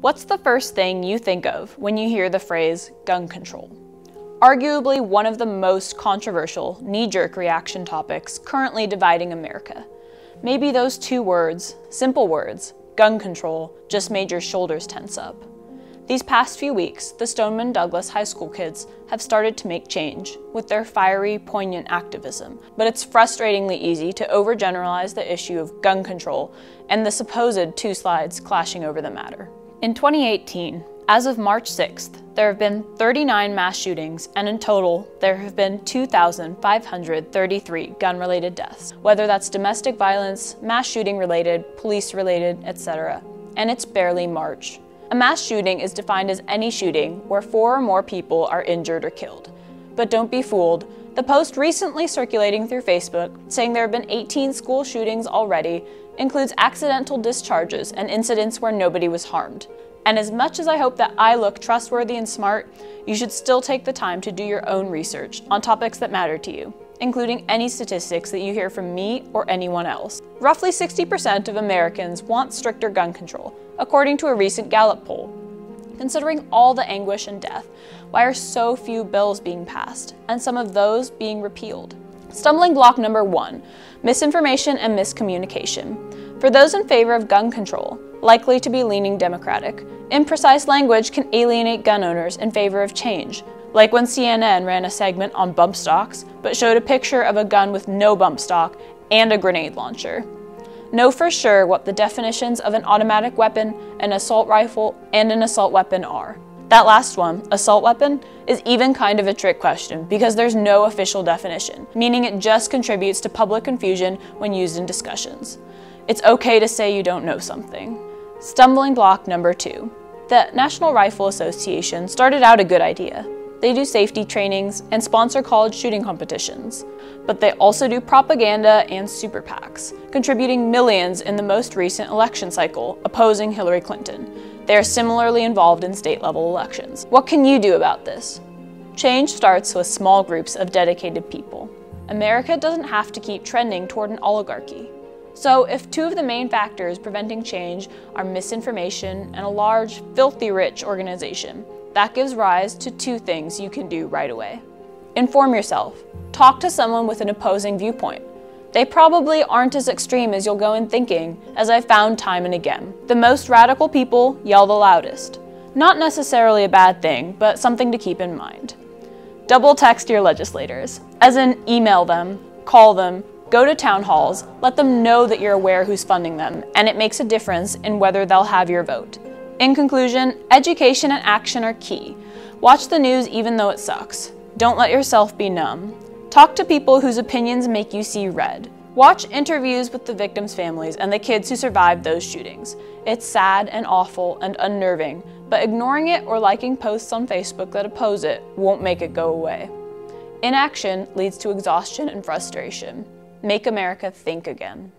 What's the first thing you think of when you hear the phrase gun control? Arguably one of the most controversial, knee-jerk reaction topics currently dividing America. Maybe those two words, simple words, gun control, just made your shoulders tense up. These past few weeks, the Stoneman Douglas High School kids have started to make change with their fiery, poignant activism, but it's frustratingly easy to overgeneralize the issue of gun control and the supposed two slides clashing over the matter. In 2018, as of March 6th, there have been 39 mass shootings, and in total, there have been 2,533 gun related deaths, whether that's domestic violence, mass shooting related, police related, etc. And it's barely March. A mass shooting is defined as any shooting where four or more people are injured or killed. But don't be fooled. The post recently circulating through Facebook saying there have been 18 school shootings already includes accidental discharges and incidents where nobody was harmed. And as much as I hope that I look trustworthy and smart, you should still take the time to do your own research on topics that matter to you, including any statistics that you hear from me or anyone else. Roughly 60% of Americans want stricter gun control, according to a recent Gallup poll. Considering all the anguish and death, why are so few bills being passed, and some of those being repealed? Stumbling block number one, misinformation and miscommunication. For those in favor of gun control, likely to be leaning Democratic, imprecise language can alienate gun owners in favor of change, like when CNN ran a segment on bump stocks, but showed a picture of a gun with no bump stock and a grenade launcher. Know for sure what the definitions of an automatic weapon, an assault rifle, and an assault weapon are. That last one, assault weapon, is even kind of a trick question because there's no official definition, meaning it just contributes to public confusion when used in discussions. It's okay to say you don't know something. Stumbling block number two. The National Rifle Association started out a good idea. They do safety trainings and sponsor college shooting competitions. But they also do propaganda and super PACs, contributing millions in the most recent election cycle opposing Hillary Clinton. They are similarly involved in state level elections. What can you do about this? Change starts with small groups of dedicated people. America doesn't have to keep trending toward an oligarchy. So if two of the main factors preventing change are misinformation and a large, filthy rich organization, that gives rise to two things you can do right away. Inform yourself. Talk to someone with an opposing viewpoint. They probably aren't as extreme as you'll go in thinking, as I've found time and again. The most radical people yell the loudest. Not necessarily a bad thing, but something to keep in mind. Double text your legislators, as in email them, call them, go to town halls, let them know that you're aware who's funding them, and it makes a difference in whether they'll have your vote. In conclusion, education and action are key. Watch the news even though it sucks. Don't let yourself be numb. Talk to people whose opinions make you see red. Watch interviews with the victims' families and the kids who survived those shootings. It's sad and awful and unnerving, but ignoring it or liking posts on Facebook that oppose it won't make it go away. Inaction leads to exhaustion and frustration. Make America think again.